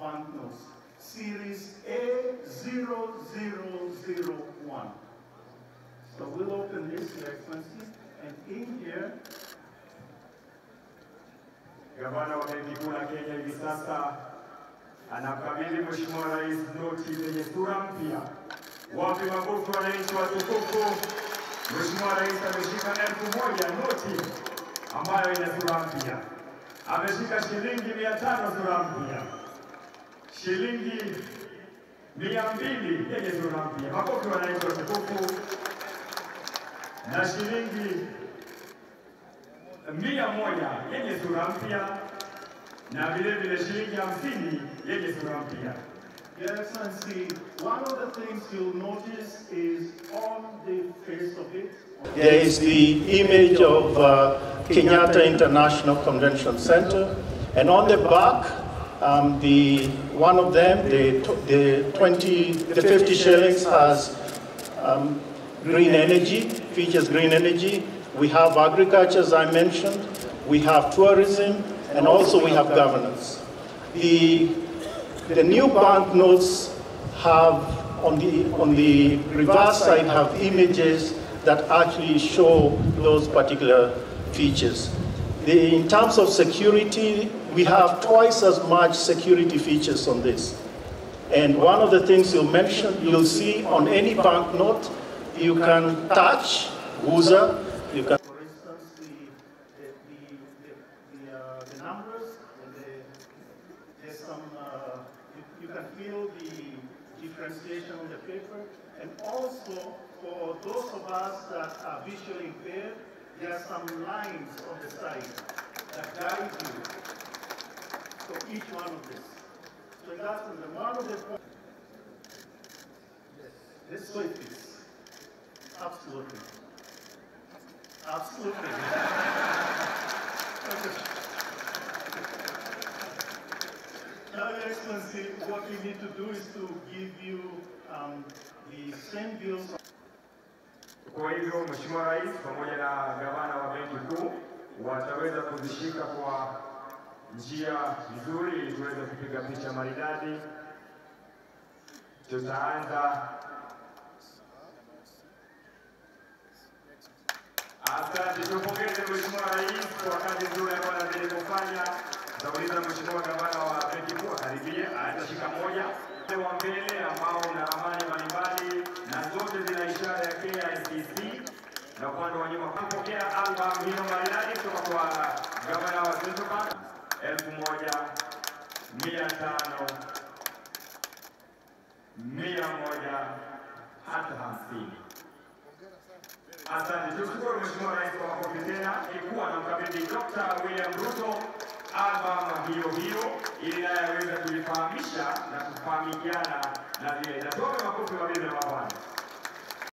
banknotes, series A0001. So we'll open this, Your Excellency, and in here, Gavana wa Benki Kuu la Kenya hivi sasa anakabidhi Mheshimiwa Rais noti zenye sura mpya. Wapi magofu wananchi watukufu? Mheshimiwa Rais ameshika elfu moja noti ambayo ina sura mpya, ameshika shilingi mia tano sura mpya, shilingi mia mbili. Yenye sura mpya. Magofu wananchi watukufu, na shilingi mia moja. Yenye sura mpya na vile vile shilingi hamsini. Yenye sura mpya. Your Excellency, one of the things you'll notice is on the face of it, There is the image of uh, Kenyatta International Convention Center, and on the back, um, the one of them, the, the 20, the 50 shillings has um, green energy, features green energy. We have agriculture, as I mentioned. We have tourism, and also we have governance. The the new banknotes have, on the, on the reverse side, have images that actually show those particular features. The, in terms of security, we have twice as much security features on this. And one of the things you mentioned, you'll see on any banknote, you can touch, guza, you can for instance, the, the, the, uh, the numbers, there's some, uh, you, you can feel the differentiation on the paper. And also, for those of us that are visually impaired, there are some lines on the side that guide you for each one of this. So that's the one of the points. This way, please. Absolutely. Absolutely. Now, Your Excellency, what we need to do is to give you um, the same views Kwa hivyo Mheshimiwa Rais pamoja na gavana wa Benki Kuu wataweza kuzishika kwa njia nzuri ili tuweze kupiga picha maridadi. Tutaanza. Asante, tumpongeze Mheshimiwa Rais kwa kazi nzuri ambayo anazidi kufanya. Tauliza Mheshimiwa gavana wa Benki Kuu akaribie, atashika moja wa mbele ambao na ramani mbalimbali na zote KICC na upande wa nyuma kupokea anga hiyo maridadi kutoka kwa gavana wa Zanzibar elfu moja mia tano mia moja hata hamsini. Asante, tushukuru Mheshimiwa Rais kwa makofi tena. ikuwa na mkabidhi Dr. William Ruto albamu hiyo hiyo ili naye aweze kujifahamisha na kufahamikiana na vile. Natoa makofi mawili na